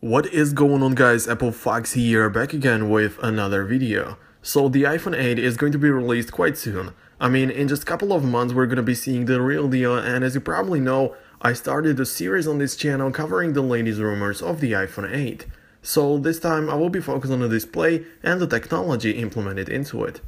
What is going on guys, Apple Fox here, back again with another video. So the iPhone 8 is going to be released quite soon. I mean, in just a couple of months we're going to be seeing the real deal and as you probably know, I started a series on this channel covering the latest rumors of the iPhone 8. So this time I will be focused on the display and the technology implemented into it.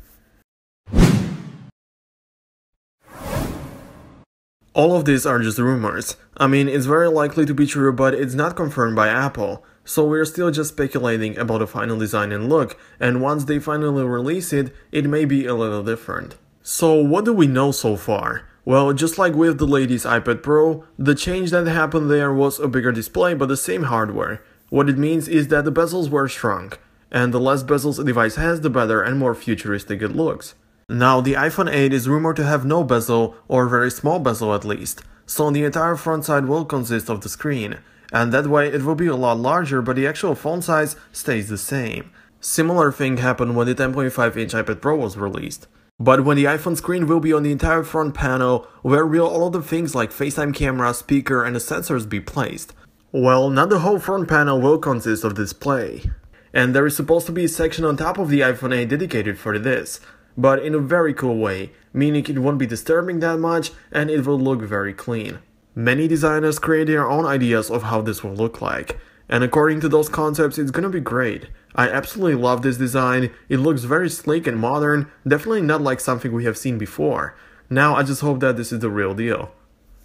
All of these are just rumors. I mean, it's very likely to be true, but it's not confirmed by Apple. So we're still just speculating about the final design and look, and once they finally release it, it may be a little different. So what do we know so far? Well, just like with the latest iPad Pro, the change that happened there was a bigger display but the same hardware. What it means is that the bezels were shrunk, and the less bezels a device has, the better and more futuristic it looks. Now, the iPhone 8 is rumored to have no bezel, or very small bezel at least, so the entire front side will consist of the screen, and that way it will be a lot larger but the actual phone size stays the same. Similar thing happened when the 10.5 inch iPad Pro was released. But when the iPhone screen will be on the entire front panel, where will all of the things like FaceTime camera, speaker and the sensors be placed? Well, not the whole front panel will consist of display. And there is supposed to be a section on top of the iPhone 8 dedicated for this, but in a very cool way, meaning it won't be disturbing that much and it will look very clean. Many designers create their own ideas of how this will look like, and according to those concepts it's gonna be great. I absolutely love this design, it looks very sleek and modern, definitely not like something we have seen before. Now I just hope that this is the real deal.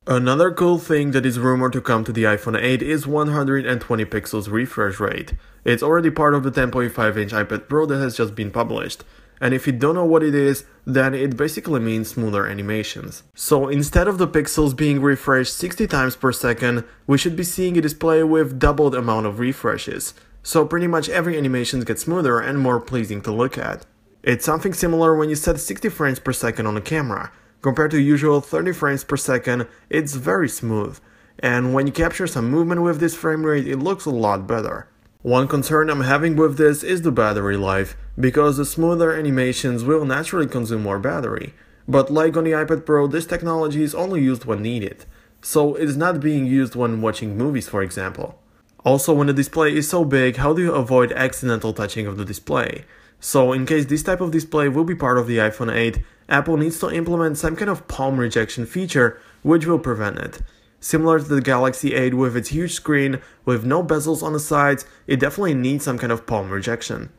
Another cool thing that is rumored to come to the iPhone 8 is 120 pixels refresh rate. It's already part of the 10.5 inch iPad Pro that has just been published and if you don't know what it is, then it basically means smoother animations. So instead of the pixels being refreshed 60 times per second, we should be seeing a display with doubled amount of refreshes. So pretty much every animation gets smoother and more pleasing to look at. It's something similar when you set 60 frames per second on a camera. Compared to usual 30 frames per second, it's very smooth. And when you capture some movement with this frame rate, it looks a lot better. One concern I'm having with this is the battery life, because the smoother animations will naturally consume more battery. But like on the iPad Pro, this technology is only used when needed, so it is not being used when watching movies for example. Also when the display is so big, how do you avoid accidental touching of the display? So in case this type of display will be part of the iPhone 8, Apple needs to implement some kind of palm rejection feature which will prevent it. Similar to the Galaxy 8 with its huge screen, with no bezels on the sides, it definitely needs some kind of palm rejection.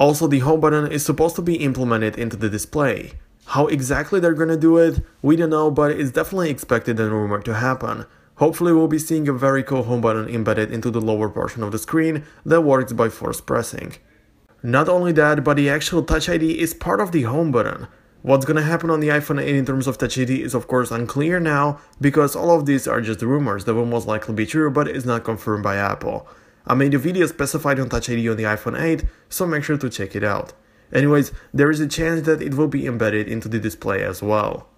Also, the home button is supposed to be implemented into the display. How exactly they're gonna do it, we don't know, but it's definitely expected and rumored to happen. Hopefully we'll be seeing a very cool home button embedded into the lower portion of the screen that works by force pressing. Not only that, but the actual Touch ID is part of the home button, What's gonna happen on the iPhone 8 in terms of Touch ID is of course unclear now, because all of these are just rumors that will most likely be true, but is not confirmed by Apple. I made a video specified on Touch ID on the iPhone 8, so make sure to check it out. Anyways, there is a chance that it will be embedded into the display as well.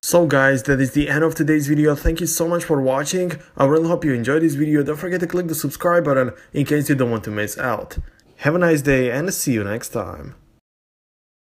So guys, that is the end of today's video, thank you so much for watching, I really hope you enjoyed this video, don't forget to click the subscribe button in case you don't want to miss out. Have a nice day and see you next time.